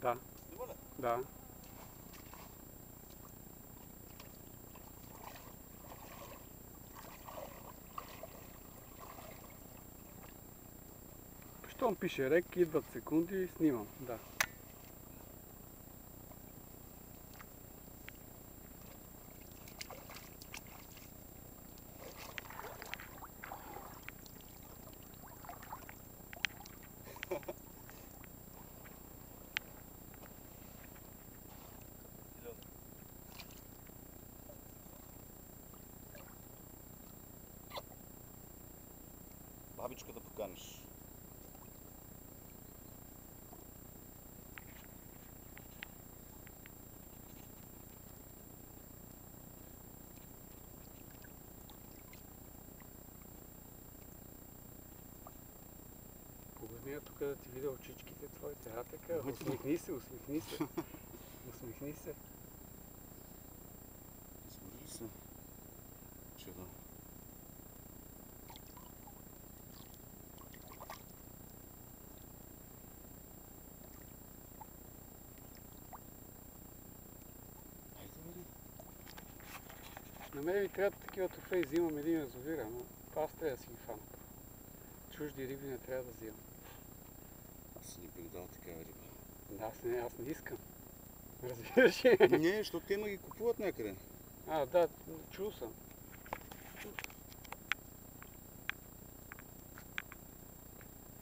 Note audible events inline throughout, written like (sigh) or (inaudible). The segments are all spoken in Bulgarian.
Да. Ли? Да. Щом пише рек, идват секунди, снимам. Да. Бабичка да поканиш. Погледни я тук да ти видя очичките твоите. А така, усмихни се, усмихни се. (laughs) Усмихни се. На мен ми трябва такива трофеи. Взимам един язовир, ама аз трябва да си ги фана. Чужди риби не трябва да взимам. Аз си ни бих дал такава риба. Да, аз не, аз не искам. Разбираш ли? Не, защото те ма ги купуват някъде. А, да. Чул съм.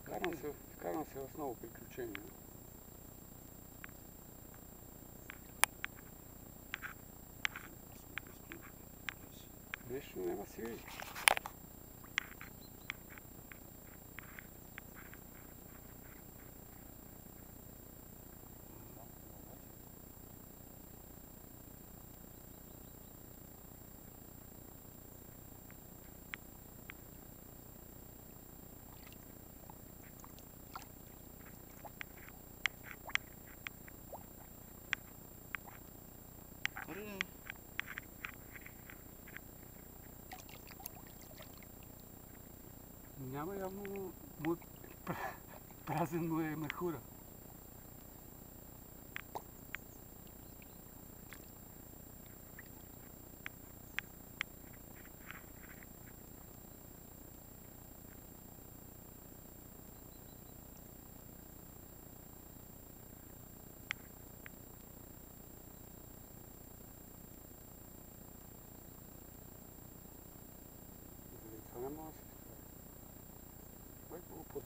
Вкарвам се, вкарвам се в много приключения. Нещо няма си види. Няма явно му е пр- празен му е мехура.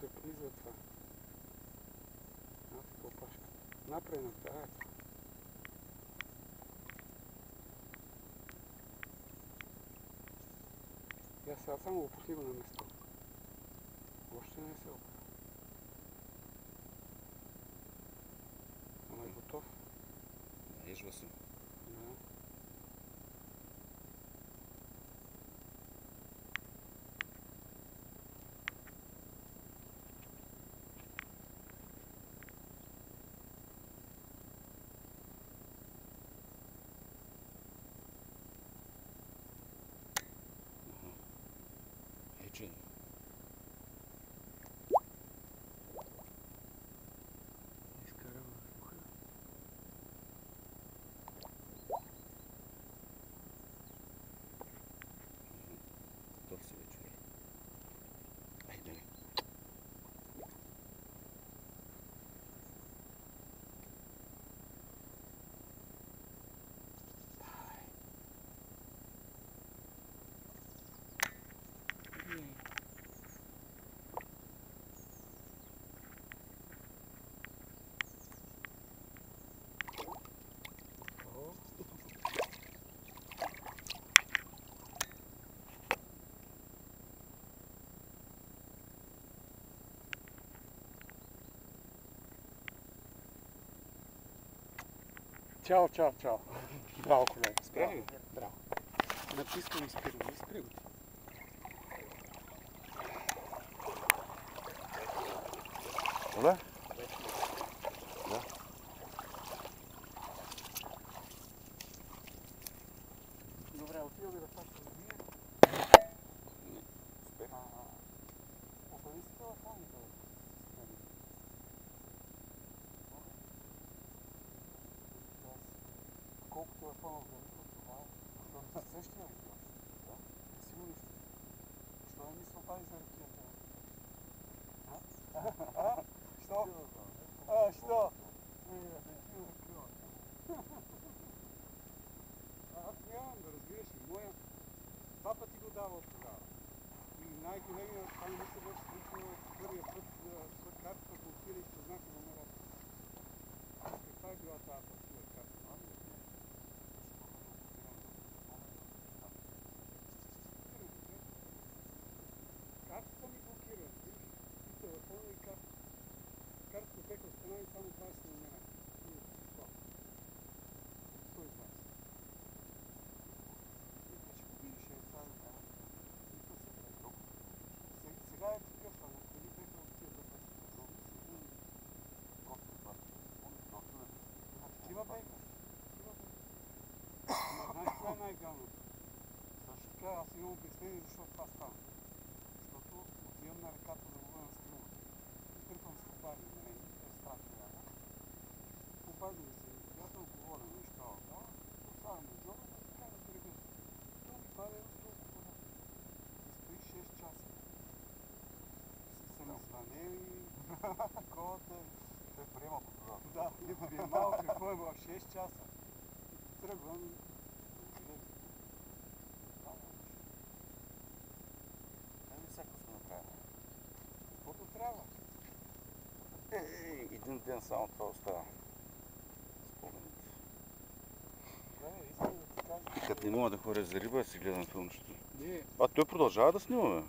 Кой го подърпни за това? А, ти опашка. Напред, да. Я сега само го пусни го на место. Още не се опра. Ама е готов. да, ежва Е, Čau, čau, čau. Bravo, kolega. Spravim? Bravo. Natiskom izpiru, izpiru. Hvala. Телефона в ръка. Това е. Защо не същия ли това? Да. Не си го нищо. Що е мисълта и за ракията? А? А? Що? А, що? Е, не. Аз нямам да разбираш и моя. Два пъти го давал тогава. И най-големия, това не се беше случило първия път, за картата по училище, знака номера. Каква е била тази фалшива карта? Картата ми блокира. видиш? И телефона и карта. Картата беха останали само 20 номера. И от число. 120. И това ще го видиш, е това е това. И това се е толкова. Сега- Сега е такъв, ама преди беха от тия да беше много сигурни. Такива беха. Такива беха. Ама знаеш кое е най-гавното? Също така аз имам обяснение защо това става. Защото отивам на реката да лова на струва. Тръпвам с копари, нали? Е страх тогава. Обади ми се, приятел, говоря нещо. Да, оставям на джоба, да се кара брега. То ми пада в толкова вода. И стои 6 часа. Са ми звънели, колата Той приема по да, и приемал какво е в 6 часа. Тръгвам. Ей, един ден само това остава. Спомените. Като не мога да ходя за риба, си гледам филмчето. А той продължава да снима,